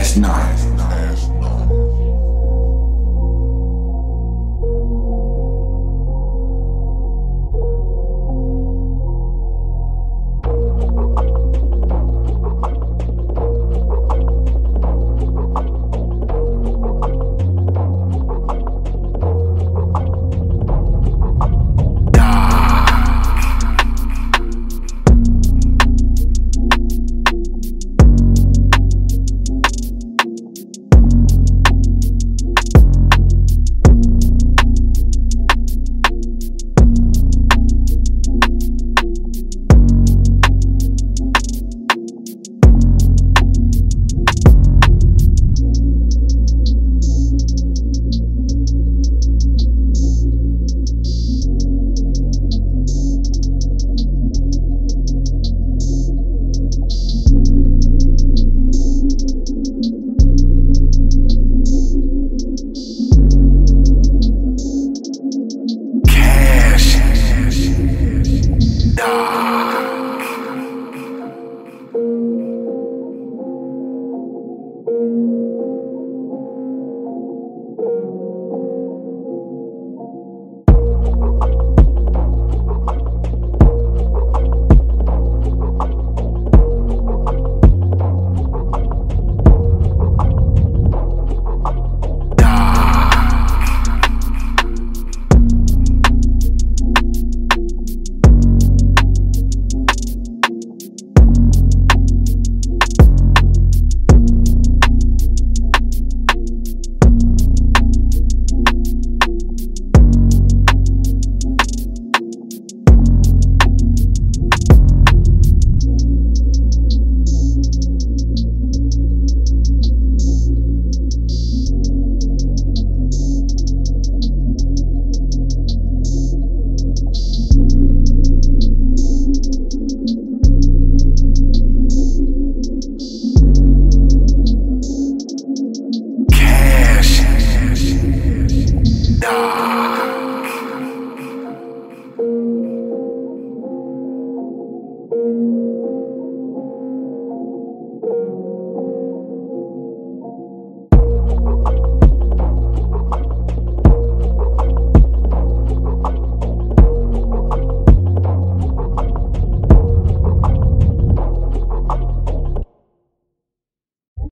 last night. No!